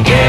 again.